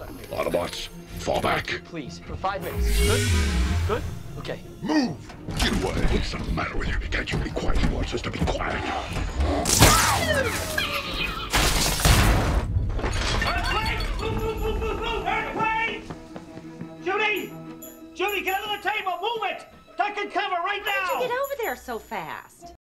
Autobots, fall back. Please, for five minutes. Good? Good? Okay. Move! Get away. What's the matter with you? Can't you be quiet? You want us to be quiet. Earthquake! Move, move, move, move, move! Earthquake! Judy! Judy, get under the table! Move it! Duck and cover right now! How'd you get over there so fast?